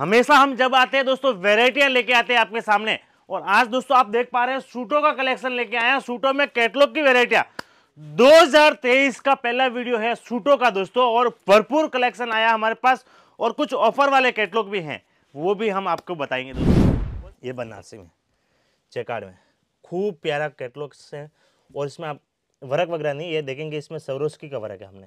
हमेशा हम जब आते हैं, दोस्तों वेराइटियाँ लेके आते हैं आपके सामने। और आज, दोस्तों, आप देख पा रहे हैं, सूटों का कलेक्शन लेके आए हैं, सूटों में कैटलॉग की वेराइटियाँ 2023 का पहला वीडियो है सूटों का, दोस्तों, और भरपूर कलेक्शन आया हमारे पास, और कुछ ऑफ़र वाले कैटलॉग भी हैं। वो भी हम आपको बताएँगे, दोस्तों। ये बनारसी में, चेकार्ड में। खूब प्यारा कैटलॉग है, और इसमें आप, वर्क वगैरह नहीं, ये देखेंगे, इसमें सवरोस्की का वर्क है हमने।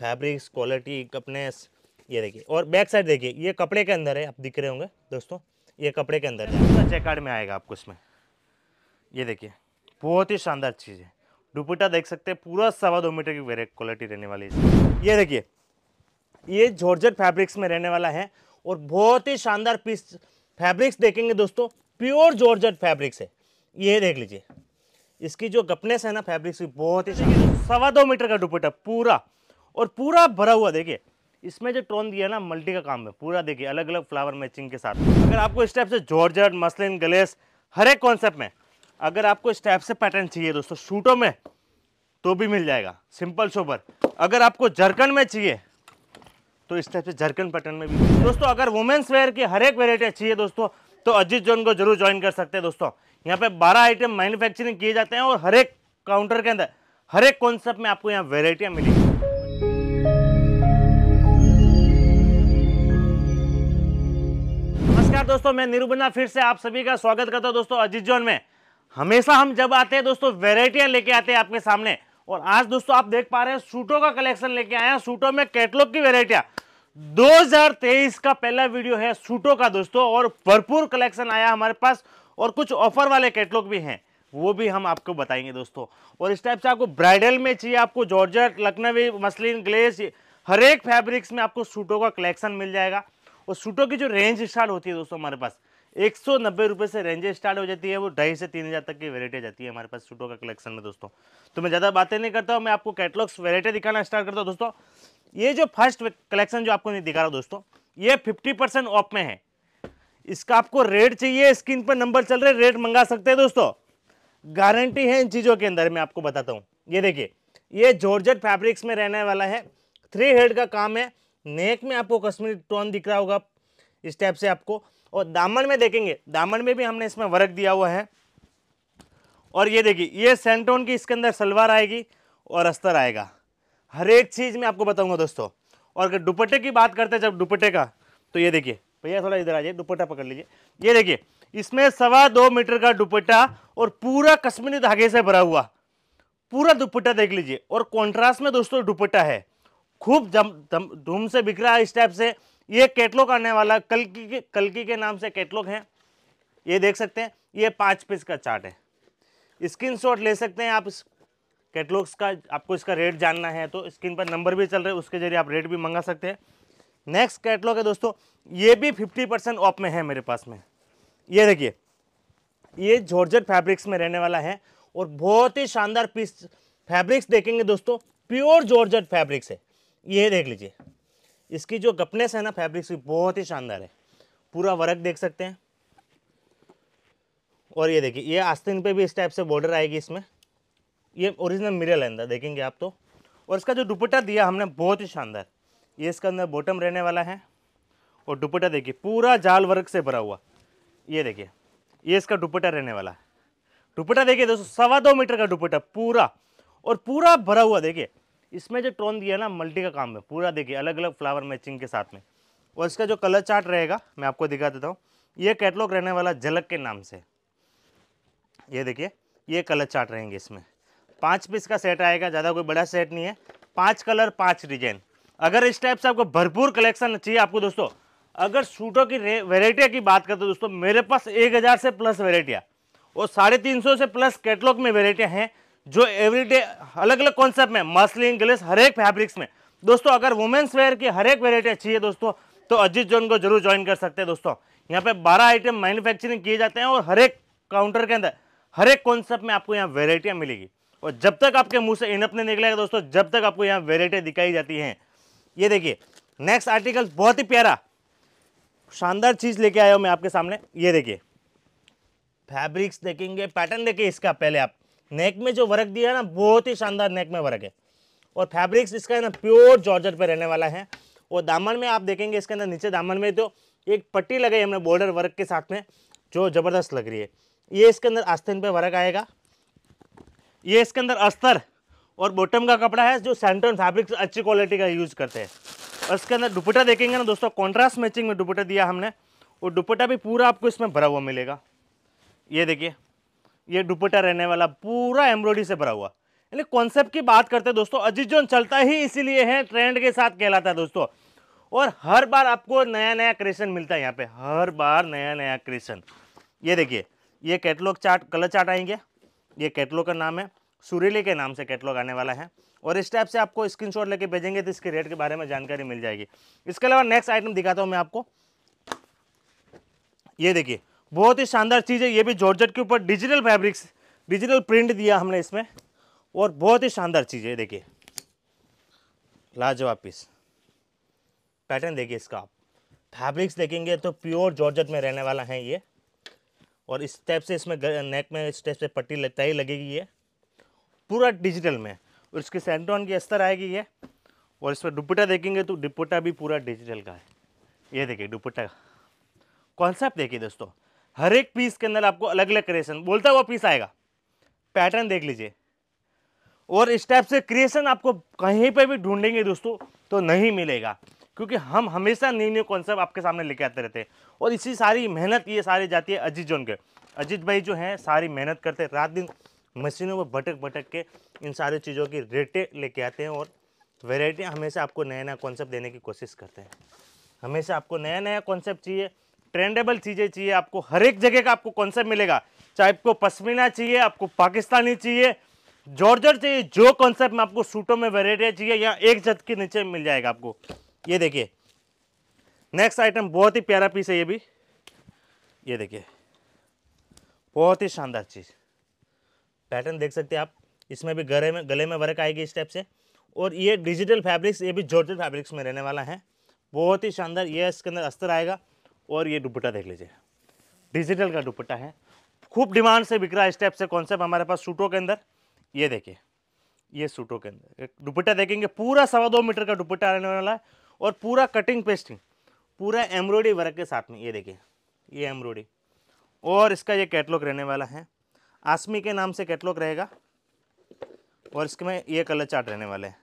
फैब्रिक्स, क्वालिटी, कपनेस ये देखिए, और बैक साइड देखिए, ये कपड़े के अंदर है, आप दिख रहे होंगे दोस्तों, ये कपड़े के अंदर है। चेकार्ड में आएगा आपको इसमें। ये देखिए, बहुत ही शानदार चीज़ है। दुपट्टा देख सकते हैं, पूरा सवा दो मीटर की वेरे क्वालिटी रहने वाली है ये देखिए, ये जॉर्जेट फैब्रिक्स में रहने वाला है, और बहुत ही शानदार पीस फैब्रिक्स देखेंगे दोस्तों प्योर जॉर्जेट फैब्रिक्स है। ये देख लीजिए, इसकी जो गपनेस है ना फैब्रिक्स की बहुत ही सवा दो मीटर का दुपट्टा, पूरा, और पूरा भरा हुआ, देखिए इसमें जो टोन दिया ना, मल्टी का काम है। पूरा देखिए अलग अलग फ्लावर मैचिंग के साथ। अगर आपको इस टाइप से जॉर्जेट मसलिन गलेस हर एक कॉन्सेप्ट में, अगर आपको इस टाइप से पैटर्न चाहिए दोस्तों, सूटों में तो भी मिल जाएगा। सिंपल सोबर अगर आपको जरकन में चाहिए तो इस टाइप से जरकन पैटर्न में भी दोस्तों, अगर वुमेन्स वेयर की हर एक वेराइटी चाहिए दोस्तों तो अजीत जोन को ज़रूर ज्वाइन कर सकते हैं दोस्तों। यहाँ पे 12 आइटम मैन्युफैक्चरिंग किए जाते हैं और हर एक काउंटर के अंदर, हर एक कॉन्सेप्ट में आपको यहाँ वेरायटियाँ मिलेगी। नमस्कार दोस्तों, मैं निरूबना फिर से आप सभी का स्वागत करता हूँ दोस्तों अजीत जोन में। हमेशा हम जब आते हैं दोस्तों वेराइटियाँ लेके आते हैं आपके सामने। और आज दोस्तों आप देख पा रहे हैं सूटों का कलेक्शन लेके आए हैं, सूटों में कैटलॉग की वेराइटियाँ 2023 का पहला वीडियो है सूटों का दोस्तों, और भरपूर कलेक्शन आया हमारे पास, और कुछ ऑफ़र वाले कैटलॉग भी हैं, वो भी हम आपको बताएँगे दोस्तों। और इस टाइप से आपको ब्राइडल में चाहिए आपको जॉर्जट, लखनवी, मसलिन ग्लेस हर एक फैब्रिक्स में आपको सूटों का कलेक्शन मिल जाएगा। और सूटों की जो रेंज स्टार्ट होती है दोस्तों हमारे पास, एक सौ नब्बे रुपये से रेंज स्टार्ट हो जाती है, वो ढाई से तीन हज़ार तक की वेराइटी जाती है हमारे पास सूटों का कलेक्शन में दोस्तों। तो मैं ज़्यादा बातें नहीं करता हूँ, मैं आपको कैटलॉग्स वेराइटी दिखाना स्टार्ट करता हूँ दोस्तों। ये जो फ़र्स्ट कलेक्शन जो आपको नहीं दिखा रहा दोस्तों, ये फिफ्टी परसेंट ऑफ़ में है। इसका आपको रेट चाहिए स्क्रीन पर नंबर चल रहे रेट मंगा सकते हैं दोस्तों। गारंटी है इन चीज़ों के अंदर मैं आपको बताता हूँ। ये देखिए, ये जॉर्जेट फैब्रिक्स में रहने वाला है थ्री हेड का काम है नेक में आपको कश्मीरी टोन दिख रहा होगा इस टाइप से आपको। और दामन में देखेंगे, दामन में भी हमने इसमें वर्क दिया हुआ है। और ये देखिए, ये सेंटोन की इसके अंदर सलवार आएगी और अस्तर आएगा। हर एक चीज़ में आपको बताऊँगा दोस्तों। और अगर दुपट्टे की बात करते हैं, जब दुपट्टे का तो ये देखिए, भैया थोड़ा इधर आ जाइए दुपट्टा पकड़ लीजिए। ये देखिए, इसमें सवा दो मीटर का दुपट्टा और पूरा कश्मीरी धागे से भरा हुआ। पूरा दुपट्टा देख लीजिए। और कॉन्ट्रास्ट में दोस्तों दुपट्टा है। खूब जम धूम से बिखरा है इस टाइप से। ये कैटलॉग आने वाला कलकी के कलकी के नाम से कैटलॉग है। ये देख सकते हैं, ये पाँच पीस का चार्ट है। स्क्रीन ले सकते हैं आप इस कैटलॉग्स का, आपको इसका रेट जानना है तो स्क्रीन पर नंबर भी चल रहे हैं, उसके ज़रिए आप रेट भी मंगा सकते हैं। नेक्स्ट कैटलॉग है दोस्तों, ये भी फिफ्टी परसेंट ऑफ़ में है मेरे पास में। ये देखिए, ये जॉर्जेट फैब्रिक्स में रहने वाला है और बहुत ही शानदार पीस फैब्रिक्स देखेंगे दोस्तों प्योर जॉर्जेट फैब्रिक्स है। ये देख लीजिए। इसकी जो गपनेस है ना फैब्रिक्स की, बहुत ही शानदार है। पूरा वर्क देख सकते हैं। और ये देखिए, ये आस्तीन पे भी इस टाइप से बॉर्डर आएगी इसमें। ये ओरिजिनल मिरल है अंदर देखेंगे आप तो। और इसका जो दुपट्टा दिया हमने, बहुत ही शानदार। ये इसका अंदर बॉटम रहने वाला है। और दुपट्टा देखिए, पूरा जाल वर्क से भरा हुआ। ये देखिए, ये इसका दुपट्टा रहने वाला है। दुपट्टा देखिए दोस्तों, सवा दो मीटर का दुपट्टा, पूरा। और पूरा भरा हुआ, देखिए। इसमें जो टोन दिया ना, मल्टी का काम है। पूरा देखिए अलग अलग फ्लावर मैचिंग के साथ में। और इसका जो कलर चार्ट रहेगा, मैं आपको दिखा देता हूँ। ये कैटलॉग रहने वाला झलक के नाम से। ये देखिए, ये कलर चार्ट रहेंगे इसमें। पाँच पीस का सेट आएगा, ज़्यादा कोई बड़ा सेट नहीं है। पाँच कलर, पाँच डिज़ाइन। अगर इस टाइप से आपको भरपूर कलेक्शन चाहिए आपको दोस्तों, अगर सूटों की वेराइटिया की बात करते दोस्तों, मेरे पास एक हज़ार से प्लस वेराइटियाँ और साढ़े तीन सौ से प्लस कैटलॉग में वेराइटियाँ हैं। जो एवरीडे अलग अलग कॉन्सेप्ट में मसलिन ग्लेस हर एक फैब्रिक्स में। दोस्तों, अगर वुमेन्स वेयर की हर एक वेराइटी चाहिए दोस्तों तो अजीत जोन को ज़रूर ज्वाइन कर सकते हैं दोस्तों। यहाँ पे 12 आइटम मैन्युफैक्चरिंग किए जाते हैं और हर एक काउंटर के अंदर हर एक कॉन्सेप्ट में आपको यहाँ वेराइटियाँ मिलेगी। और जब तक आपके मुँह से इनप नहीं निकलेगा दोस्तों, जब तक आपको यहाँ वेराइटी दिखाई जाती हैं। ये देखिए नेक्स्ट आर्टिकल बहुत ही प्यारा, शानदार चीज़ लेके आया हूँ मैं आपके सामने। ये देखिए फैब्रिक्स देखेंगे पैटर्न देखिए इसका पहले आप। नेक में जो वर्क दिया है ना, बहुत ही शानदार नेक में वर्क है। और फैब्रिक्स इसका है ना, प्योर जॉर्जर पे रहने वाला है। और दामन में आप देखेंगे इसके अंदर नीचे दामन में तो एक पट्टी लगाई हमने बॉर्डर वर्क के साथ में, जो ज़बरदस्त लग रही है। ये इसके अंदर आस्तीन पे वर्क आएगा। ये इसके अंदर अस्तर और बॉटम का कपड़ा है, जो सेंटोन फैब्रिक अच्छी क्वालिटी का यूज़ करते हैं। और इसके अंदर दुपट्टा देखेंगे ना दोस्तों कॉन्ट्रास्ट मैचिंग में दुपट्टा दिया हमने। और दुपट्टा भी पूरा आपको इसमें भरा हुआ मिलेगा। ये देखिए। ये दुपट्टा रहने वाला पूरा एम्ब्रॉयडरी से भरा हुआ। यानी कॉन्सेप्ट की बात करते हैं दोस्तों, अजीत जोन चलता ही इसीलिए है ट्रेंड के साथ कहलाता है दोस्तों। और हर बार आपको नया नया क्रिएशन मिलता है यहाँ पे, हर बार नया नया क्रिएशन ये देखिए, ये कैटलॉग चार्ट कलर चार्ट आएँगे। ये कैटलॉग का नाम है सुरीली के नाम से कैटलॉग आने वाला है। और इस टाइप से आपको स्क्रीनशॉट लेके भेजेंगे तो इसके रेट के बारे में जानकारी मिल जाएगी। इसके अलावा नेक्स्ट आइटम दिखाता हूँ मैं आपको। ये देखिए बहुत ही शानदार चीज़ है। ये भी जॉर्जेट के ऊपर डिजिटल फैब्रिक्स, डिजिटल प्रिंट दिया हमने इसमें। और बहुत ही शानदार चीज़ है देखिए। लाजवाब पीस पैटर्न देखिए इसका आप। फैब्रिक्स देखेंगे तो प्योर जॉर्जेट में रहने वाला है ये। और इस टाइप से इसमें नेक में, इस टाइप से पट्टी लगता ही लगेगी ये। पूरा डिजिटल में। और इसके सेंटोन की अस्तर आएगी ये। और इसमें दुपट्टा देखेंगे तो दुपट्टा भी पूरा डिजिटल का है। ये देखिए, दुपट्टा। कॉन्सेप्ट देखिए दोस्तों। हर एक पीस के अंदर आपको अलग अलग क्रिएशन बोलता हुआ पीस आएगा। पैटर्न देख लीजिए। और इस टाइप से क्रिएशन आपको कहीं पर भी ढूंढेंगे दोस्तों तो नहीं मिलेगा। क्योंकि हम हमेशा न्यू न्यू कॉन्सेप्ट आपके सामने लेके आते रहते हैं। और इसी सारी मेहनत, ये सारी जाती है अजीत जोन के। अजीत भाई जो हैं, सारी मेहनत करते रात दिन मशीनों पर भटक भटक के इन सारी चीज़ों की रेटें लेके आते हैं और वेराइटी हमेशा आपको नया नया कॉन्सेप्ट देने की कोशिश करते हैं। हमेशा आपको नया नया कॉन्सेप्ट चाहिए ट्रेंडेबल चीज़ें चाहिए, आपको हर एक जगह का आपको कॉन्सेप्ट मिलेगा। चाहे आपको पश्मीना चाहिए, आपको पाकिस्तानी चाहिए, जॉर्जर चाहिए, जो कॉन्सेप्ट में आपको सूटों में वेराइटी चाहिए, या एक जत के नीचे मिल जाएगा आपको। ये देखिए। नेक्स्ट आइटम बहुत ही प्यारा पीस है ये भी। ये देखिए। बहुत ही शानदार चीज़। पैटर्न देख सकते हैं आप। इसमें भी गले में गले में वर्क आएगी इस टाइप से। और ये डिजिटल फैब्रिक्स ये भी जॉर्जर फैब्रिक्स में रहने वाला है। बहुत ही शानदार, ये इसके अंदर अस्तर आएगा। और ये दुपट्टा देख लीजिए। डिजिटल का दुपट्टा है। खूब डिमांड से बिक रहा है इस टाइप से कॉन्सेप्ट हमारे पास सूटों के अंदर। ये देखिए, ये सूटों के अंदर। दुपट्टा देखेंगे, पूरा सवा दो मीटर का दुपट्टा रहने वाला है और पूरा कटिंग पेस्टिंग पूरा एम्ब्रॉयडरी वर्क के साथ में। ये देखिए, ये एम्ब्रॉयडरी और इसका ये कैटलॉग रहने वाला है। आसमी के नाम से कैटलॉग रहेगा। और इसमें ये कलर चार्ट रहने वाले हैं।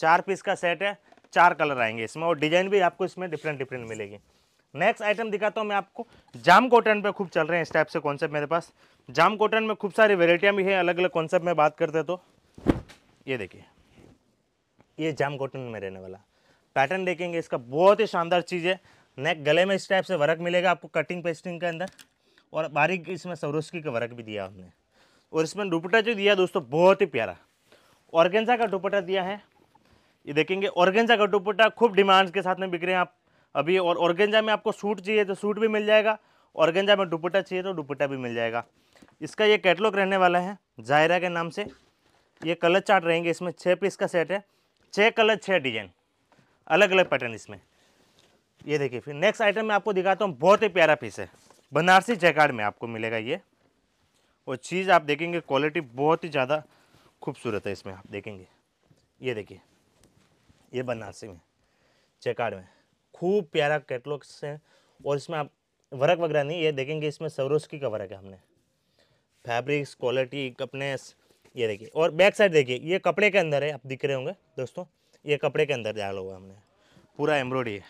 चार पीस का सेट है, चार कलर आएँगे इसमें और डिज़ाइन भी आपको इसमें डिफरेंट डिफरेंट मिलेगी। नेक्स्ट आइटम दिखाता हूँ मैं आपको। जाम कॉटन पे खूब चल रहे हैं इस टाइप से कॉन्सेप्ट मेरे पास। जाम कॉटन में खूब सारी वेराइटियाँ भी हैं अलग अलग कॉन्सेप्ट में बात करते तो। ये देखिए। ये जाम कॉटन में रहने वाला। पैटर्न देखेंगे, इसका बहुत ही शानदार चीज़ है। नेक गले में इस टाइप से वर्क मिलेगा आपको कटिंग पेस्टिंग के अंदर। और बारीक इसमें सरोस्की का वर्क भी दिया हमने। और इसमें दुपट्टा जो दिया दोस्तों, बहुत ही प्यारा। ऑर्गेंजा का दुपट्टा दिया है। ये देखेंगे ऑर्गेंजा का दुपट्टा खूब डिमांड के साथ में बिक रहे हैं आप। अभी और ऑर्गेंजा में आपको सूट चाहिए तो सूट भी मिल जाएगा, ऑर्गेंजा में दुपट्टा चाहिए तो दुपट्टा भी मिल जाएगा। इसका ये कैटलॉग रहने वाला है, जायरा के नाम से। ये कलर चार्ट रहेंगे, इसमें छः पीस का सेट है। छः कलर छः डिज़ाइन अलग अलग पैटर्न इसमें। ये देखिए फिर नेक्स्ट आइटम मैं आपको दिखाता हूँ, बहुत ही प्यारा पीस है। बनारसी जैकार्ड में आपको मिलेगा ये। और चीज़ आप देखेंगे क्वालिटी बहुत ही ज़्यादा खूबसूरत है इसमें, आप देखेंगे। ये देखिए, ये बनारसी में चेकार्ड में। खूब प्यारा कैटलॉग्स है और इसमें आप वर्क वगैरह नहीं, ये देखेंगे, इसमें सवरोस्की का वर्क है हमने। फैब्रिक्स क्वालिटी कपनेस ये देखिए। और बैक साइड देखिए, ये कपड़े के अंदर है, आप दिख रहे होंगे दोस्तों, ये कपड़े के अंदर डाला हुआ हमने। पूरा एम्ब्रॉयडरी है।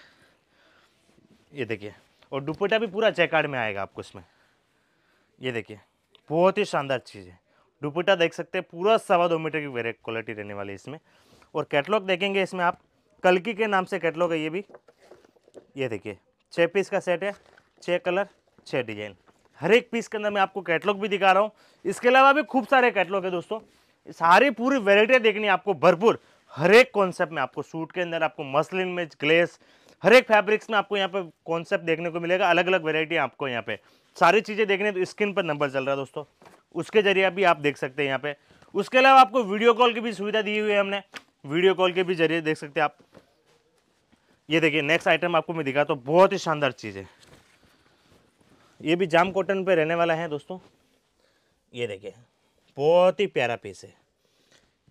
ये देखिए, और दुपट्टा भी पूरा चेकार्ड में आएगा आपको इसमें। ये देखिए, बहुत ही शानदार चीज़ है। दुपट्टा देख सकते हैं, पूरा सवा दो मीटर की क्वालिटी रहने वाली है इसमें। और कैटलॉग देखेंगे इसमें आप, कलकी के नाम से कैटलॉग है ये भी। ये देखिए छः पीस का सेट है छः कलर छः डिज़ाइन हर एक पीस के अंदर मैं आपको कैटलॉग भी दिखा रहा हूँ। इसके अलावा भी खूब सारे कैटलॉग है दोस्तों। सारी पूरी वेराइटी देखनी आपको, भरपूर। हर एक कॉन्सेप्ट में आपको सूट के अंदर, आपको मसलिन में ग्लेस हर एक फैब्रिक्स में आपको यहाँ पे कॉन्सेप्ट देखने को मिलेगा। अलग अलग वेराइटी आपको यहाँ पे। सारी चीज़ें देखने तो स्क्रीन पर नंबर चल रहा है दोस्तों। उसके ज़रिए भी आप देख सकते हैं यहाँ पे। उसके अलावा आपको वीडियो कॉल की भी सुविधा दी हुई है हमने। वीडियो कॉल के भी ज़रिए देख सकते हैं आप। ये देखिए नेक्स्ट आइटम आपको मैं दिखा तो बहुत ही शानदार चीज़ है। ये भी जाम कॉटन पे रहने वाला है दोस्तों। ये देखिए, बहुत ही प्यारा पीस है।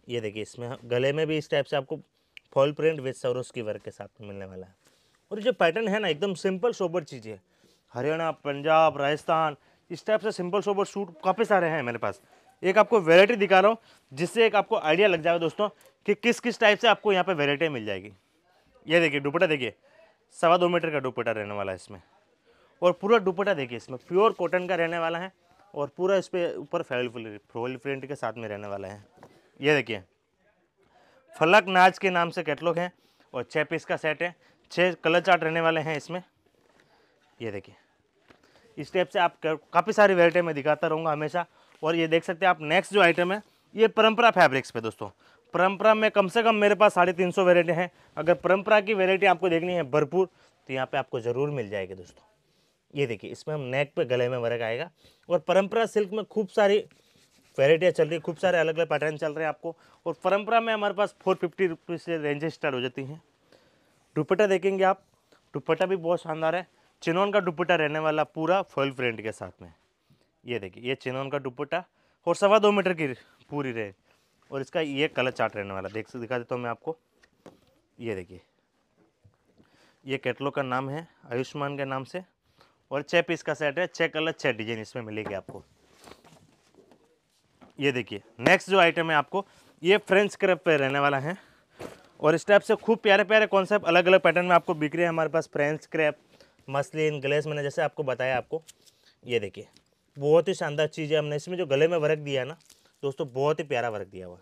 ये देखिए, इसमें गले में भी इस टाइप से आपको फॉल प्रिंट विथ सरोस की वर्क के साथ मिलने वाला है। और जो पैटर्न है ना, एकदम सिंपल सोबर चीज़ें हरियाणा, पंजाब, राजस्थान, इस टाइप से सिंपल सोबर सूट काफ़ी सारे हैं मेरे पास। एक आपको वेराइटी दिखा रहा हूँ, जिससे एक आपको आइडिया लग जाएगा दोस्तों, कि किस किस टाइप से आपको यहाँ पे वेराइटी मिल जाएगी। ये देखिए, दुपट्टा देखिए, सवा दो मीटर का दुपट्टा रहने वाला है इसमें। और पूरा दुपट्टा देखिए, इसमें प्योर कॉटन का रहने वाला है और पूरा इस पर ऊपर फैल फुल प्रिंट के साथ में रहने वाला है। ये देखिए, फलक नाच के नाम से कैटलॉग है और छः पीस का सेट है छः कलर चार्ट रहने वाले हैं इसमें। ये देखिए, इस टाइप से आप काफ़ी सारी वेराइटी में दिखाता रहूँगा हमेशा। और ये देख सकते हैं आप नेक्स्ट जो आइटम है, ये परंपरा फैब्रिक्स पे दोस्तों परंपरा में कम से कम मेरे पास साढ़े तीन सौ वेराइटी हैं। अगर परंपरा की वेराइटी आपको देखनी है भरपूर तो यहाँ पे आपको ज़रूर मिल जाएगी दोस्तों। ये देखिए, इसमें हम नेक पे गले में वर्क आएगा। और परंपरा सिल्क में खूब सारी वेराइटियाँ चल रही है, खूब सारे अलग अलग पैटर्न चल रहे हैं आपको। और परंपरा में हमारे पास फोर फिफ्टी रुपीज़ से रेंजेस स्टार्ट हो जाती हैं। दुपट्टा देखेंगे आप। दुपट्टा भी बहुत शानदार है। चिनौन का दुपट्टा रहने वाला पूरा फॉल प्रिंट के साथ में। ये देखिए, ये चिनौन का दुपट्टा। और सवा दो मीटर की पूरी रहे और इसका ये कलर चार्ट रहने वाला, देख, दिखा देता हूँ मैं आपको। ये देखिए, ये कैटलॉग का नाम है, आयुष्मान के नाम से, और छः पीस का सेट है छः कलर छः डिज़ाइन इसमें मिलेगी आपको। ये देखिए नेक्स्ट जो आइटम है आपको, ये फ्रेंच क्रैप पे रहने वाला है, और इस टाइप से खूब प्यारे प्यारे कॉन्सेप्ट अलग अलग पैटर्न में आपको बिक रहे हैं। हमारे पास फ्रेंच क्रैप मसलिन ग्लेस मैंने जैसे आपको बताया आपको। ये देखिए, बहुत ही शानदार चीज़ है। हमने इसमें जो गले में वर्क दिया है ना दोस्तों, बहुत ही प्यारा वर्क दिया हुआ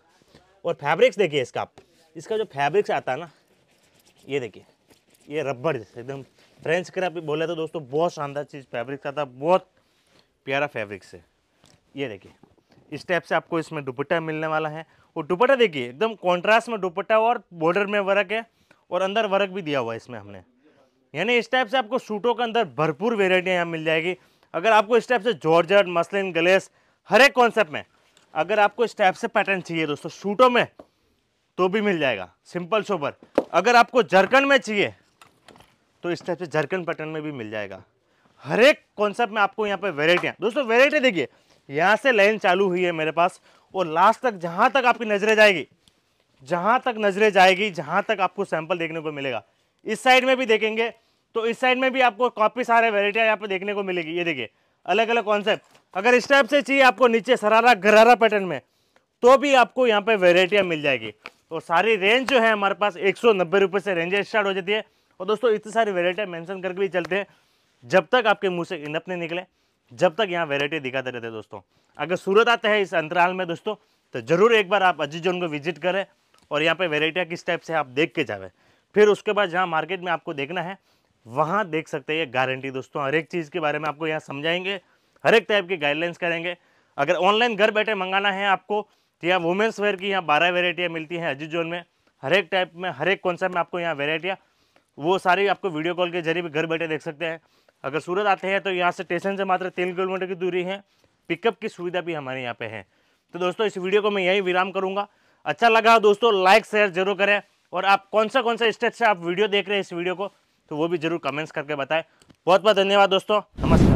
और फैब्रिक्स देखिए इसका आप। इसका जो फैब्रिक्स आता है ना, ये देखिए, ये रबड़ जैसे, एकदम फ्रेंच क्रैप बोले तो दोस्तों, बहुत शानदार चीज़ फैब्रिक्स आता बहुत प्यारा फैब्रिक्स है। ये देखिए, इस टाइप से आपको इसमें दुपट्टा मिलने वाला है। और दुपट्टा देखिए, एकदम कॉन्ट्रास्ट में दुपट्टा और बॉर्डर में वर्क है, और अंदर वर्क भी दिया हुआ है इसमें हमने। यानी इस टाइप से आपको सूटों के अंदर भरपूर वेराइटियाँ यहाँ मिल जाएगी। अगर आपको इस टाइप से जॉर्जट मसलिन गलेस हर एक कॉन्सेप्ट में अगर आपको इस टाइप से पैटर्न चाहिए दोस्तों सूटों में तो भी मिल जाएगा। सिंपल सोबर अगर आपको जरकन में चाहिए तो इस टाइप से जरकन पैटर्न में भी मिल जाएगा। हर एक कॉन्सेप्ट में आपको यहाँ पे वेराइटियाँ दोस्तों वेराइटी देखिए, यहाँ से लाइन चालू हुई है मेरे पास, और लास्ट तक जहाँ तक आपकी नज़रें जाएगी, जहाँ तक नज़रें जाएगी, जहाँ तक आपको सैंपल देखने को मिलेगा। इस साइड में भी देखेंगे तो इस साइड में भी आपको काफ़ी सारे वेराइटियाँ यहाँ पर देखने को मिलेगी। ये देखिए अलग अलग कॉन्सेप्ट अगर इस टाइप से चाहिए आपको नीचे सरारा गरारा पैटर्न में तो भी आपको यहाँ पे वेराइटियाँ मिल जाएगी। और सारी रेंज जो है हमारे पास एक सौ से रेंज स्टार्ट हो जाती है। और दोस्तों, इतनी सारी वेराइटियाँ मैंसन करके भी चलते हैं, जब तक आपके मुँह से इनप नहीं निकले, जब तक यहाँ वेराइटी दिखाते रहते हैं दोस्तों। अगर सूरत आते हैं इस अंतराल में दोस्तों तो ज़रूर एक बार आप अजीत जोन को विज़िट करें और यहाँ पे वेराइटियाँ किस टाइप से आप देख के जावे। फिर उसके बाद जहाँ मार्केट में आपको देखना है वहाँ देख सकते हैं, ये गारंटी दोस्तों, हर एक चीज़ के बारे में आपको यहाँ समझाएँगे, हर एक टाइप की गाइडलाइंस करेंगे। अगर ऑनलाइन घर बैठे मंगाना है आपको तो यहाँ वुमेंस वेयर की यहाँ बारह वेराइटियाँ मिलती हैं अजीत जोन में। हर एक टाइप में, हर एक कॉन्सेप्ट में आपको यहाँ वेराइटियाँ वो सारी आपको वीडियो कॉल के ज़रिए भी घर बैठे देख सकते हैं। अगर सूरत आते हैं तो यहाँ से स्टेशन से मात्र तीन किलोमीटर की दूरी है पिकअप की सुविधा भी हमारे यहाँ पे है। तो दोस्तों, इस वीडियो को मैं यही विराम करूँगा। अच्छा लगा दोस्तों लाइक शेयर ज़रूर करें, और आप कौन सा कौन सा स्टेट से आप वीडियो देख रहे हैं इस वीडियो को तो वो भी ज़रूर कमेंट्स करके बताएँ। बहुत बहुत धन्यवाद दोस्तों। नमस्कार।